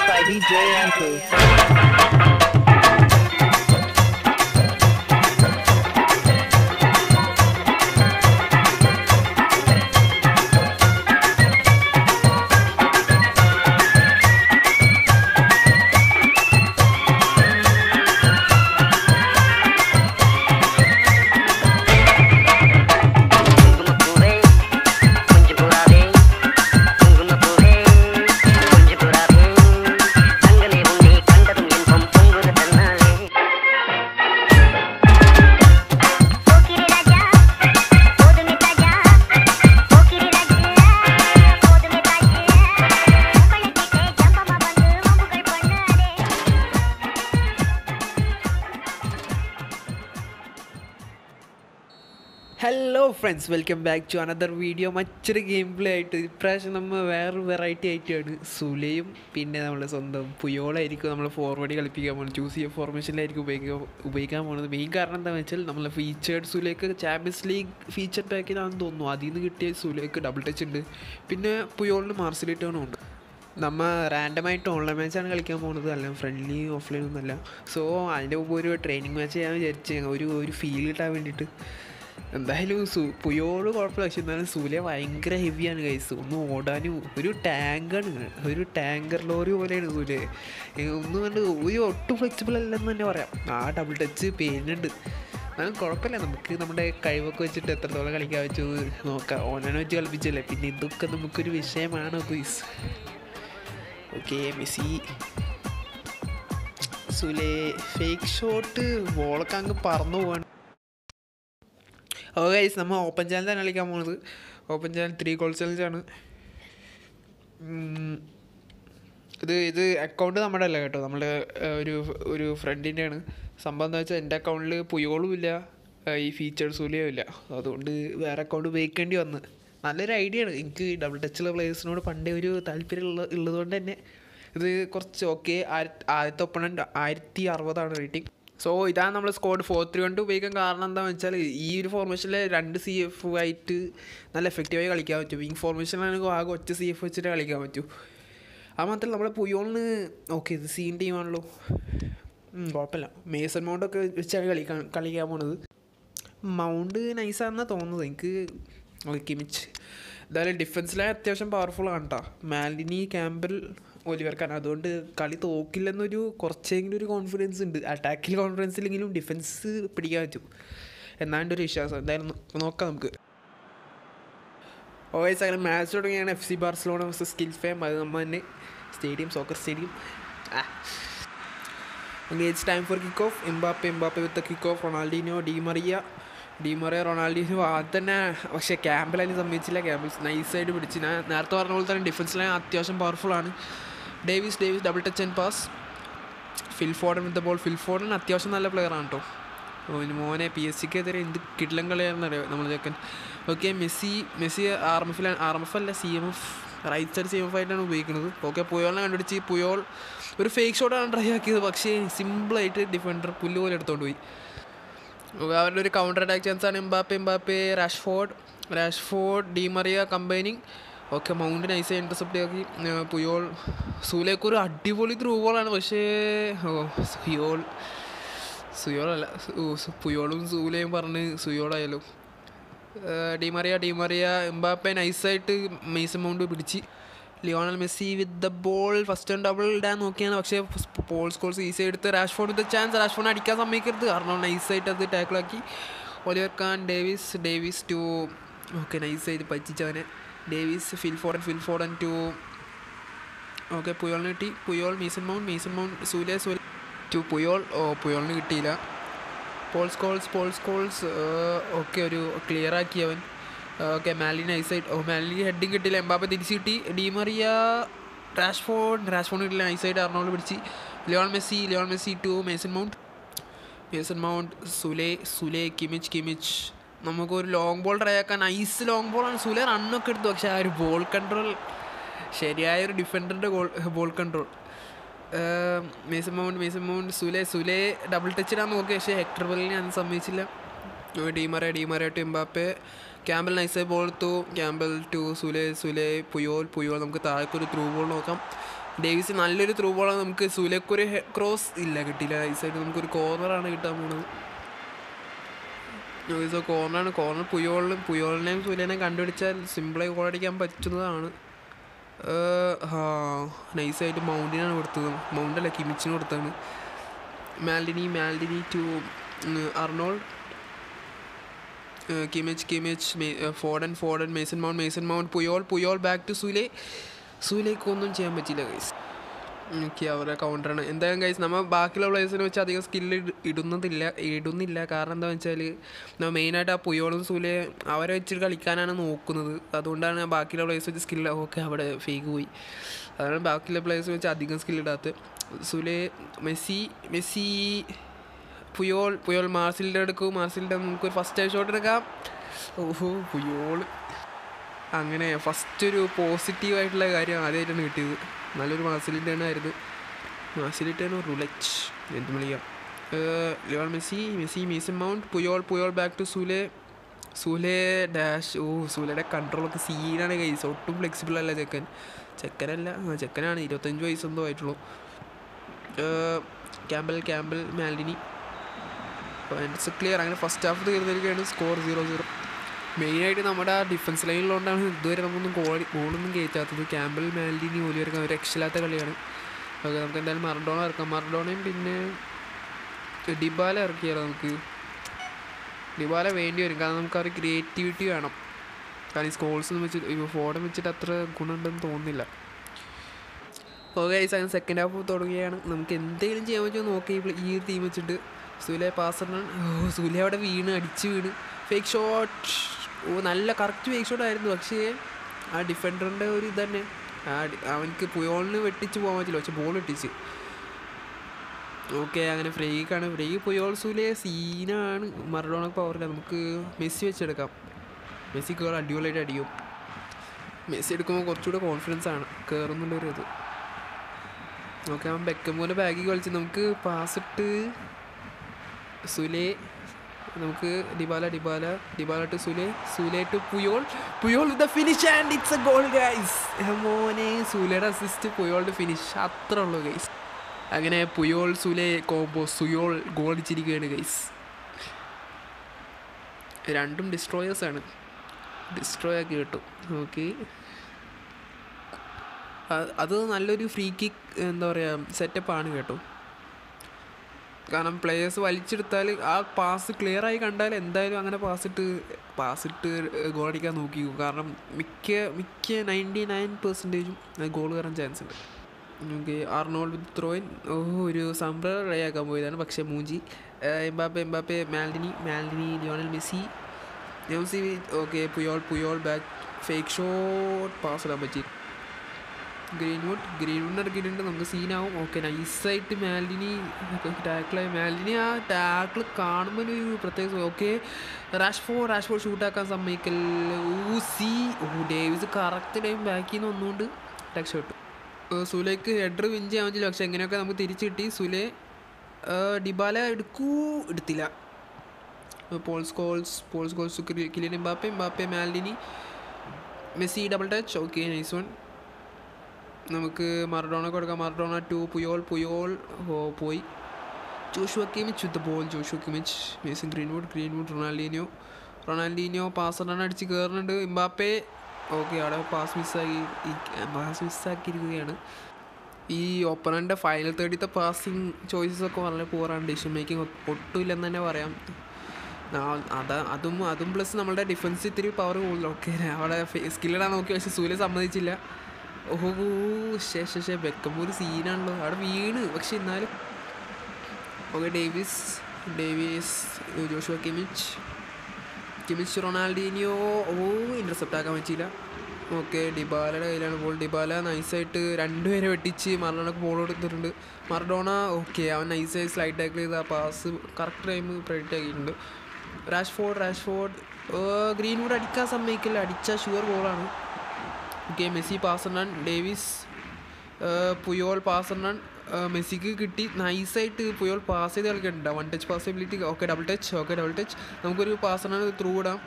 by DJ Anthony. Friends welcome back to another video മറ്റൊരു game play ആയിട്ട് ഇപ്രാവശ്യം നമ്മൾ വേറൊരു വെറൈറ്റി ആയിട്ടാണ്. സുലയും പിന്നെ നമ്മുടെ സ്വന്തം പുയോളായിരിക്കും നമ്മൾ ഫോർവേഡ് കളിപ്പിക്കാൻ പോകുന്നത് ചൂസ് ചെയ്യുക ഫോർമേഷനിലായിരിക്കും ഉപയോഗിക്കാൻ ഉപയോഗിക്കാൻ പോകുന്നത് മെയിൻ കാരണം എന്താണെന്ന് വെച്ചാൽ നമ്മൾ ഫീച്ചേർഡ് സുലയൊക്കെ ചാമ്പ്യൻസ് ലീഗ് ഫീച്ചർ പാക്കിലാണെന്ന് തോന്നുന്നു. അതിൽ നിന്ന് കിട്ടിയ സുലയ്ക്ക് ഡബിൾ ടച്ച് ഉണ്ട്. പിന്നെ പുയോളിന് മാർസിലിറ്റോണും ഉണ്ട്. നമ്മൾ റാൻഡമായിട്ട് ഓൺലൈൻ മാച്ചാണ് കളിക്കാൻ പോകുന്നത് അല്ല ഫ്രണ്ട്ലി ഓഫ്ലൈൻ ഒന്നുമല്ല. സോ അതിന്റെ മുമ്പ് ഒരു ട്രെയിനിങ് മാച്ച് ചെയ്യാൻ വിചാരിച്ച് ഒരു ഒരു ഫീൽ കിട്ടാൻ വേണ്ടിയിട്ട് എന്തായാലും സു പുയോട് കുഴപ്പമില്ല. പക്ഷെ എന്നാലും സൂര്യ ഭയങ്കര ഹെവിയാണ് കൈസ് ഒന്ന് ഓടാനും ഒരു ടാങ്കാണ് ഒരു ടാങ്കർ ലോറി പോലെയാണ് സൂര്യ. ഒന്നും കണ്ട് ഒരു ഒട്ടും ഫ്ലെക്സിബിൾ അല്ലെന്ന് തന്നെ പറയാം. ആ ഡബിൾ ടച്ച് പേരുന്നുണ്ട് എന്നാലും കുഴപ്പമില്ല. നമുക്ക് നമ്മുടെ കഴിവൊക്കെ വെച്ചിട്ട് എത്രത്തോളം കളിക്കാൻ വെച്ചു നോക്കാം. ഓനാനെ വെച്ച് കളിപ്പിച്ചല്ലേ? പിന്നെ ഇതൊക്കെ നമുക്കൊരു വിഷയമാണ് quiz okay Messi. Sule fake shot ബോളൊക്കെ അങ്ങ് പറന്നു പോവാണ്. ഓ ഗൈസ് നമ്മൾ ഓപ്പൺ ചാനൽ തന്നെ കളിക്കാൻ പോകുന്നത് ഓപ്പൺ ചാനൽ ത്രീ കോൾ ചാലഞ്ചാണ് ഇത് ഇത് അക്കൗണ്ട് നമ്മുടെ അല്ല കേട്ടോ. നമ്മുടെ ഒരു ഒരു ഫ്രണ്ടിന്റെ ആണ്. സംഭവം എന്താ വെച്ചാൽ എന്റെ അക്കൗണ്ടിൽ പുയോളും ഇല്ല ഈ ഫീച്ചേഴ്സും ഇല്ല അതുകൊണ്ട് വേറെ അക്കൗണ്ട് ഉപയോഗിക്കേണ്ടി വന്ന്. നല്ലൊരു ഐഡിയ ആണ്. എനിക്ക് ഡബിൾ ടച്ചുള്ള പ്ലേയേഴ്സിനോട് പണ്ടേ ഒരു താല്പര്യം ഉള്ള ഉള്ളതുകൊണ്ട് തന്നെ. ഇത് കുറച്ച് ഓക്കെ ആദ്യത്തെ ഒപ്പണന്റ് ആയിരത്തി അറുപതാണ് റേറ്റിംഗ് സോ ഇതാണ് നമ്മൾ സ്കോഡ് ഫോർ ത്രീ കൊണ്ട് ഉപയോഗിക്കാൻ കാരണം എന്താണെന്ന് വെച്ചാൽ ഈ ഒരു ഫോർമേഷനിൽ രണ്ട് സി എഫ് ആയിട്ട് നല്ല എഫക്റ്റീവായി കളിക്കാൻ പറ്റും. വിങ് ഫോർമേഷനിലാണെങ്കിൽ ആകെ ഒറ്റ സി എഫ് വെച്ചിട്ട് കളിക്കാൻ പറ്റൂ. അത് മാത്രമല്ല നമ്മുടെ പുയോളിന് ഓക്കെ ഇത് സീൻ ടീമാണല്ലോ കുഴപ്പമില്ല. മേസൺ മൗണ്ടൊക്കെ വെച്ചാണ് കളിക്കാൻ കളിക്കാൻ പോണത്. മൗണ്ട് നൈസാണെന്നാണ് തോന്നുന്നത്. എനിക്ക് ഓക്കെ മിച്ച് എന്തായാലും ഡിഫൻസിലായ അത്യാവശ്യം പവർഫുൾ ആണ് കേട്ടോ മാലിനി ക്യാമ്പൽ ഒലിവർക്കാൻ അതുകൊണ്ട് കളി തോക്കില്ലെന്നൊരു കുറച്ചെങ്കിലും ഒരു കോൺഫിഡൻസ് ഉണ്ട്. അറ്റാക്കിൽ കോൺഫിഡൻസ് ഇല്ലെങ്കിലും ഡിഫൻസ് പിടിക്കാൻ പറ്റും. എന്നാണ്ട് ഒരു വിശ്വാസം. എന്തായാലും നോക്കാം നമുക്ക്. ഓയസ് അങ്ങനെ മാച്ച് തുടങ്ങിയാണ്. F C Barcelona versus skill fame അത് നമ്മൾ തന്നെ stadium soccer stadium it's time for kick off Mbappe Mbappe with kick off Ronaldinho Di Maria Di Di Maria Ronaldinho. അത് തന്നെ. പക്ഷേ ക്യാമ്പിൽ അതിന് സമ്മതിച്ചില്ല. ക്യാമ്പിൽ നൈസായിട്ട് പിടിച്ച്. ഞാൻ നേരത്തെ പറഞ്ഞ പോലെ തന്നെ ഡിഫൻസ് ലൈൻ അത്യാവശ്യം പവർഫുൾ ആണ്. Davies Davies double touch and pass Phil Foden with ball Phil Foden അത്യാവശ്യം നല്ല പ്ലെയറാണ് കേട്ടോ. മോനെ പി എസ് സിക്ക് എതിരെ എന്ത് കിടിലം അറിയാം? നമ്മൾ ചെക്കൻ. Okay Messi Messi R M എഫിലാണ് R M F അല്ല C M F right side C M F ആയിട്ടാണ് ഉപയോഗിക്കുന്നത്. ഓക്കെ പുയോളിനെ കണ്ടുപിടിച്ച് പുയോൾ ഒരു ഫേക്ക് ഷോട്ടാണ് ട്രൈ ആക്കിയത്. പക്ഷേ സിമ്പിളായിട്ട് ഡിഫൻഡർ പുല്ല് പോലെ എടുത്തുകൊണ്ട് പോയി. അവരുടെ ഒരു counter attack ചാൻസാണ് Mbappe Mbappe Rashford Rashford Di Maria combining okay Mount nice intercept ആക്കി പുയോൾ സൂലേക്ക് ഒരു അടിപൊളി ത്രൂ ബോളാണ് പക്ഷേ ഓ സുയോൾ സുയോളല്ല പുയോളും സൂലയും പറഞ്ഞ് സുയോളായാലും. Di Maria Di Maria Mbappe നൈസായിട്ട് മെയ്സ് മൗണ്ട് പിടിച്ച്. Lionel Messi with the ball first and double ഇടാൻ നോക്കിയാണ്. പക്ഷേ പോൾ സ്കോൾസ് ഈസി എടുത്ത് റാഷ്ഫോർഡ് വിത്ത് ചാൻസ് റാഷ്ഫോൺ അടിക്കാൻ സമ്മതിക്കരുത്. കാരണം നൈസായിട്ട് അത് ടാക്കിളാക്കി Oliver Kahn Davies Davies to okay നൈസായിട്ട് പറ്റിച്ചവനെ. Davies Phil Foden Phil Foden to okay പുയോളിന് കിട്ടി. Puyol Mason Mount Mason Mount Surya Surya to Puyol oh പുയോളിന് കിട്ടിയില്ല. Paul Scholes Paul Scholes okay ഒരു clear ആക്കിയവൻ. ഓക്കെ മാലി നൈസായിട്ട് ഓ മാലിന് heading കിട്ടിയില്ല. Mbappe തിരിച്ച് കിട്ടി. ഡീമറിയ റാഷ്ഫോർഡ് റാഷ്ഫോർഡ് കിട്ടില്ല സൈഡ് അർണോൾഡ് പിടിച്ച്. Leon Messi Leon Messi to Mason Mount Mason Mount Sule Sule Kimmich Kimmich നമുക്കൊരു ലോങ് ബോൾ ട്രൈ ആക്കാൻ ഐസ് ലോങ് ബോളാണ് സുലേ റണ്ണൊക്കെ എടുത്തു. പക്ഷെ ആ ഒരു ബോൾ കൺട്രോൾ ശരിയായ ഒരു ഡിഫൻഡറിന്റെ goal ball control Mason Mount Mason Mount. Sule Sule double touch ഇടാൻ നോക്കി. പക്ഷേ ഹെക്ടർ ബലിനെ ഞാൻ സമ്മതിച്ചില്ല. Di Maria Di Maria to Mbappe. Campbell nice ball to Campbell to Sule Sule Puyol Puyol നമുക്ക് താഴേക്കൊരു ത്രൂ ബോൾ നോക്കാം. ഡേവിസ് നല്ലൊരു ത്രൂ ബോളാണ് നമുക്ക് സുലക്കൊരു ക്രോസ് ഇല്ല കിട്ടിയില്ല. നൈസായിട്ട് നമുക്കൊരു കോർണറാണ് കിട്ടാൻ പോകുന്നത് സോ കോർണറാണ് കോർണർ പുയോളിലും പുയോളിനെയും സൂര്യനെയും കണ്ടുപിടിച്ചാൽ സിമ്പിളായി ഗോൾ അടിക്കാൻ പറ്റുന്നതാണ്. നൈസായിട്ട് മൗണ്ടിനാണ് കൊടുത്തത്. മൗണ്ട് അല്ല കിമിച്ചിന് കൊടുത്താണ് Maldini Maldini to Arnold Kimmich Kimmich Foden Foden Mason Mount Mason Mount Puyol Puyol back to Sule സുലേക്ക് ഒന്നും ചെയ്യാൻ പറ്റില്ല ഗൈസ് ഓക്കെ അവരുടെ കൗണ്ടറാണ് എന്തായാലും കഴിച്ച് നമ്മൾ ബാക്കിയുള്ള പ്ലേയേഴ്സിനെ വെച്ച് അധികം സ്കില്ല് ഇടുന്നതില്ല ഇടുന്നില്ല. കാരണം എന്താ വെച്ചാൽ നമ്മൾ മെയിനായിട്ട് ആ പുയോളും സൂലെ അവരെ വെച്ചിട്ട് കളിക്കാനാണ് നോക്കുന്നത്. അതുകൊണ്ടാണ് ബാക്കിയുള്ള പ്ലേയേഴ്സ് വെച്ച് സ്കില്ല് ഓക്കെ അവിടെ ഫേക്ക് പോയി. അതാണ് ബാക്കിയുള്ള പ്ലേയേഴ്സ് വെച്ച് അധികം സ്കില്ല് ഇടാത്ത. Sule Messi Messi Puyol Puyol മാർസിലിന്റെ എടുക്കും മാർസിലിന്റെ നമുക്കൊരു ഫസ്റ്റ് ഷോട്ട് എടുക്കാം. ഓഹോ പുയോൾ. അങ്ങനെ ഫസ്റ്റ് ഒരു പോസിറ്റീവ് ആയിട്ടുള്ള കാര്യം ആദ്യമായിട്ടാണ് കിട്ടിയത്. നല്ലൊരു മാസിലിന്റെ ആയിരുന്നു. മാസിലിന്റെ റുലച്ച് എന്ത് വിളിക്കാം? Leon Messi Messi Mason Mount Puyol Puyol back to Sule Sule dash oh സൂലയുടെ കൺട്രോളൊക്കെ സീനാണ് കൈസ് ഒട്ടും ഫ്ലെക്സിബിൾ അല്ല ചെക്കൻ. ചെക്കനല്ല ചെക്കനാണ്. ഇരുപത്തഞ്ച് വയസ്സെന്തോ ആയിട്ടുള്ളൂ. ക്യാമ്പൽ ക്യാമ്പൽ മാലിനി ക്ലിയർ അങ്ങനെ ഫസ്റ്റ് ഹാഫ് തീർന്നിരിക്കുകയാണ് സ്കോർ സീറോ സീറോ മെയിനായിട്ട് നമ്മുടെ ആ ഡിഫൻസ് ലൈനിലുകൊണ്ടാണ് ഇതുവരെ നമ്മളൊന്നും ഗോൾ ഗോളൊന്നും കയറ്റാത്തത് ക്യാമ്പൽ മാലിനി ഓലിയർക്ക് ഒരു രക്ഷയില്ലാത്ത കളിയാണ്. ഓക്കെ നമുക്ക് എന്തായാലും മറഡോണ ഇറക്കാം. മറഡോണയും പിന്നെ ഡിബാല ഇറക്കിയാലോ നമുക്ക്? ഡിബാല വേണ്ടി വരും. കാരണം നമുക്ക് ആ ഒരു ക്രിയേറ്റിവിറ്റി വേണം. കാരണം ഈ സ്കോൾസ് ഒന്നും വെച്ച് ഇപ്പോൾ ഫോൺ വെച്ചിട്ട് അത്ര ഗുണമുണ്ടെന്ന് തോന്നുന്നില്ല. ഓക്കെ ഈ സാധനം സെക്കൻഡ് ഹാഫ് തുടങ്ങുകയാണ് നമുക്ക് എന്തെങ്കിലും ചെയ്യാൻ പറ്റുമോ നോക്കി ഈ ഒരു ടീം വെച്ചിട്ട്. സുലെ പാസറിനാണ് സുലെ അവിടെ വീണ് അടിച്ച് വീണ്. ഫേക്ക് ഷോട്ട് നല്ല കറക്റ്റ് ഷോട്ട് ആയിരുന്നു പക്ഷേ ആ ഡിഫൻഡറിന്റെ ഒരു ഇത് തന്നെ ആ അവനക്ക് പുയോളിന് വെട്ടിച്ച് പോകാൻ പറ്റില്ല. പക്ഷെ ബോൾ വെട്ടിച്ച്. ഓക്കെ അങ്ങനെ ഫ്രേക്കാണ്. ഫ്രേക്ക് പുയോൾ സൂലെ സീനാണ്. മറഡോണ പവറില്ല നമുക്ക് മെസ്സി വെച്ചെടുക്കാം. മെസ്സി കയറി അടിപൊളിയായിട്ട് അടിക്കും മെസ്സി എടുക്കുമ്പോൾ കുറച്ചുകൂടെ കോൺഫിഡൻസ് ആണ്. കയറുന്നുള്ളൊരു ഇത്. ഓക്കെ അവൻ ബെക്കം പോലെ ബാഗിൽ കളിച്ച് നമുക്ക് പാസ് ഇട്ട് സുലെ നമുക്ക് Dybala Dybala Dybala to Sule Sule to Puyol. Puyol with finish and it's a goal guys മോനെ സുലയുടെ അസിസ്റ്റ് പുയോളുടെ ഫിനിഷ് അത്ര ഉള്ളൂ ഗൈസ് അങ്ങനെ പുയോൾ സുലെ കോംബോ സുയോൾ ഗോൾ അടിച്ചിരിക്കുകയാണ് ഗൈസ് രണ്ടും ഡിസ്ട്രോയേഴ്സാണ് ഡിസ്ട്രോയ് ആക്കി കിട്ടും. ഓക്കെ അത് നല്ലൊരു ഫ്രീ കിക്ക് എന്താ പറയുക സെറ്റപ്പാണ് കേട്ടോ. കാരണം പ്ലേയേഴ്സ് വലിച്ചെടുത്താൽ ആ പാസ് ക്ലിയർ ആയി കണ്ടാൽ എന്തായാലും അങ്ങനെ പാസ് ഇട്ട് പാസ് ഇട്ട് ഗോൾ അടിക്കാൻ നോക്കി. കാരണം മിക്ക മിക്ക നയന്റി നയൻ പെർസെന്റേജും ഗോൾ കയറാൻ ചാൻസ് ഉണ്ട്. ആർണോൾ വിത്ത് ത്രോയിൻ ഒരു സംഭവം റെഡിയാക്കാൻ പോയതാണ്. പക്ഷേ മൂഞ്ചി Mbappe Mbappe Maldini Maldini Lionel Messi okay Puyol Puyol back fake shot pass ഇടാൻ പറ്റി. ഗ്രീൻവുഡ് ഗ്രീൻവുഡ് ഇറക്കിയിട്ടുണ്ട് നമുക്ക് സീനാവും. ഓക്കെ നൈസായിട്ട് മാലിനി ടാക്കിളായി മാലിനി ആ ടാക്കിൾ കാണുമ്പോൾ ഒരു പ്രത്യേക ഓക്കെ റാഷ്ഫോർ റാഷ്ഫോർ ഷൂട്ടാക്കാൻ സമ്മതിക്കൽ ഊ സി. ഓ ഡേവിസ് കറക്റ്റ് ടൈം ബാക്കിൽ നിന്ന് രക്ഷപ്പെട്ടു. കിട്ടും സുലേക്ക് ഹെഡർ വിൻ ചെയ്യാൻ പറ്റില്ല. പക്ഷെ എങ്ങനെയൊക്കെ നമുക്ക് തിരിച്ചു കിട്ടി. സുലെ ഡിബാല എടുക്കൂ എടുത്തില്ല. Paul Scholes Paul Scholes Kylian Mbappe Mbappe Malini Messi double touch okay nice one നമുക്ക് മറഡോണ കൊടുക്കാം. Maradona to Puyol Puyol oh പോയി. Joshua Kimmich with ball Joshua Kimmich Mason Greenwood Greenwood Ronaldinho. Ronaldinho pass run അടിച്ച് കയറുന്നുണ്ട് Mbappe okay അവിടെ pass മിസ്സാക്കി pass മിസ്സാക്കിയിരിക്കുകയാണ് ഈ ഓപ്പണന്റെ ഫൈനൽ തേർഡിത്തെ പാസിങ് ചോയ്സസൊക്കെ വളരെ പൂറാണ് ഡിസിഷൻ മേക്കിംഗ് ഒട്ടുമില്ലെന്ന് തന്നെ പറയാം. അതാ അതും അതും പ്ലസ് നമ്മളുടെ ഡിഫൻസ് ഇത്തിരി പവർ കൂടുതൽ ഓക്കെ അവിടെ സ്കില്ലിടാൻ നോക്കി. പക്ഷേ സൂര്യ സമ്മതിച്ചില്ല. ഓഹോ ശേഷേ ശേ ഒരു സീനാണല്ലോ. അവിടെ വീണ്. പക്ഷെ എന്നാലും. Okay Davies Davies Joshua Kimmich. Kimmich Ronaldinho. Oh intercept ആക്കാൻ പറ്റിയില്ല. ഓക്കെ ഡിബാലയുടെ കയ്യിലാണ് ബോൾ ഡിബാല നൈസായിട്ട് രണ്ടുപേരെ വെട്ടിച്ച് മറഡോണക്ക് ബോൾ കൊടുത്തിട്ടുണ്ട്. മറഡോണ ഓക്കെ അവൻ നൈസായി സ്ലൈഡ് ടാക്കിൾ ചെയ്ത് ആ പാസ് കറക്റ്റ് ടൈം പ്രെഡിക്റ്റ് ആക്കിയിട്ടുണ്ട്. റാഷ്ഫോർഡ് റാഷ്ഫോർഡ് ഗ്രീൻവുഡ് അടിക്കാൻ സമ്മതിക്കില്ല. അടിച്ച ഷുവർ ബോളാണ് ഓക്കെ മെസ്സി പാസർണൻ ഡേവിസ് പുയോൾ പാസർണൻ മെസ്സിക്ക് കിട്ടി. നൈസായിട്ട് പുയോൾ പാസ് ചെയ്ത് കളിക്കുന്നുണ്ട് one touch possibility okay double touch okay double touch നമുക്കൊരു പാസർണൻ ത്രൂ ഇടാം.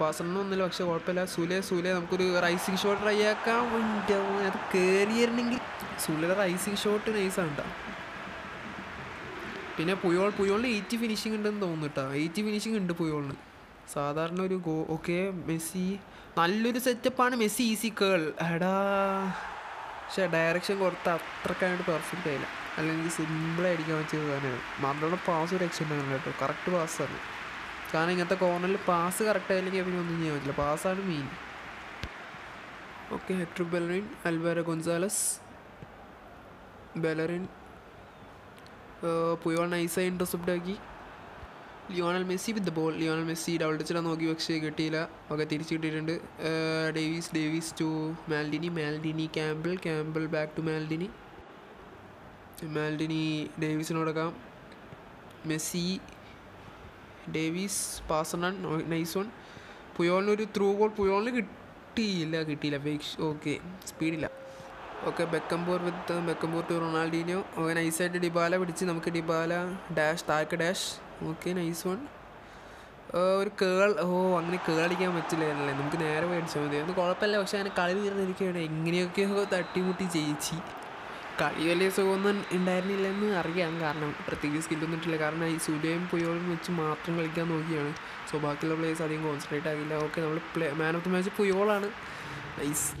പാസറിന് ഒന്നുമില്ല പക്ഷേ കുഴപ്പമില്ല. സൂലെ സൂലെ നമുക്കൊരു റൈസിങ് ഷോട്ട് ട്രൈ ആക്കാം. അത് കയറിയിരുന്നെങ്കിൽ സൂലയുടെ റൈസിങ് ഷോട്ട് നൈസാണ് പിന്നെ പുയോൾ പുയോളിന് എയ്റ്റി ഫിനിഷിംഗ് ഉണ്ടെന്ന് തോന്നുന്നു കേട്ടോ എയ്റ്റി ഫിനിഷിംഗ് ഉണ്ട് പുയോളിന്. സാധാരണ ഒരു ഗോ ഓക്കെ മെസ്സി. നല്ലൊരു സെറ്റപ്പാണ് മെസ്സി ഈസി കേൾ എടാ പക്ഷേ ഡയറക്ഷൻ കൊടുത്ത അത്രക്കായിട്ട് പെർഫെക്റ്റ് ആയില്ല. അല്ലെങ്കിൽ സിമ്പിളായിരിക്കാൻ വെച്ചത് തന്നെയാണ് മറുപടിയുടെ പാസ് ഒരു ആണ് കേട്ടോ. കറക്റ്റ് പാസ്സാണ് കാരണം ഇങ്ങനത്തെ കോർണറിൽ പാസ് കറക്റ്റ് ആയില്ലെങ്കിൽ പിന്നെ ഒന്നും ചെയ്യാൻ പറ്റില്ല. പാസ്സാണ് main okay Hector Bellerin അൽബാര Gonzalez Bellerin Puyol നൈസായി ഇന്റർസെപ്റ്റ് ആക്കി. Lionel Messi with the ball. Lionel Messi double ടച്ചിടാൻ നോക്കി പക്ഷേ കിട്ടിയില്ല. ഒക്കെ തിരിച്ചു കിട്ടിയിട്ടുണ്ട്. Davies Davies to Maldini. Maldini Campbell. Campbell back to Maldini. Maldini ഡേവീസിനോടക്കാം Messi Davies pass nice one പുയോളിനൊരു through ball പുയോളിന് കിട്ടിയില്ല കിട്ടിയില്ല. ഫേക്ക് ഓക്കെ സ്പീഡില്ല okay ബെക്കംപൂർ with ബെക്കംപൂർ to Ronaldinho. Okay നൈസായിട്ട് ഡിബാല പിടിച്ച്. നമുക്ക് ഡിബാല ഡാഷ് താഴെ ഡാഷ് ഓക്കെ നൈസ് വൺ ഒരു കേൾ ഓ അങ്ങനെ കേൾ അടിക്കാൻ പറ്റില്ലായിരുന്നല്ലേ? നമുക്ക് നേരെ മേടിച്ചാൽ മതി. അത് കുഴപ്പമില്ല. പക്ഷേ അങ്ങനെ കളി തീർന്നിരിക്കുകയാണ്. എങ്ങനെയൊക്കെയോ തട്ടിമുട്ടി ജയിച്ച്. കളി വലിയ സുഖമൊന്നും ഉണ്ടായിരുന്നില്ലെന്ന് അറിയാം. കാരണം പ്രത്യേകിച്ച് സ്കില്ലൊന്നും ഇട്ടില്ല കാരണം ഈ സൂര്യയും പുയോളും വെച്ച് മാത്രം കളിക്കാൻ നോക്കിയാണ്. സോ ബാക്കിയുള്ള പ്ലേയേഴ്സ് അധികം കോൺസെൻട്രേറ്റ് ആകില്ല. ഓക്കെ നമ്മൾ play man of the match പുയോളാണ്. Nice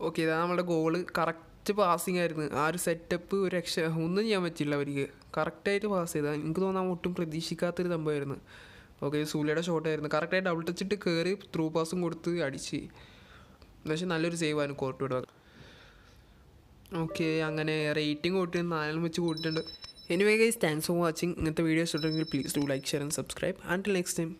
okay ഇതാണ് നമ്മുടെ ഗോൾ കറക്റ്റ് പാസിങ് ആയിരുന്നു. ആ ഒരു സെറ്റപ്പ് ഒരു രക്ഷ ഒന്നും ചെയ്യാൻ പറ്റില്ല അവർക്ക്. കറക്റ്റായിട്ട് പാസ് ചെയ്താൽ എനിക്ക് തോന്നാൻ ഒട്ടും പ്രതീക്ഷിക്കാത്തൊരു സംഭവമായിരുന്നു. ഓക്കെ സൂര്യയുടെ ഷോട്ടായിരുന്നു കറക്റ്റായിട്ട് ഡബിൾ ടച്ചിട്ട് കയറി ത്രൂ പാസും കൊടുത്ത് അടിച്ച്. പക്ഷേ നല്ലൊരു സേവ് ആയിരുന്നു കോർട്ട് വിടുക ഓക്കെ അങ്ങനെ റേറ്റിംഗ് കൂട്ടി നാലും വെച്ച് കൂട്ടിയിട്ടുണ്ട്. Anyway guys thanks for watching ഇങ്ങനത്തെ വീഡിയോസ് ഉണ്ടെങ്കിൽ please do like share and subscribe and next time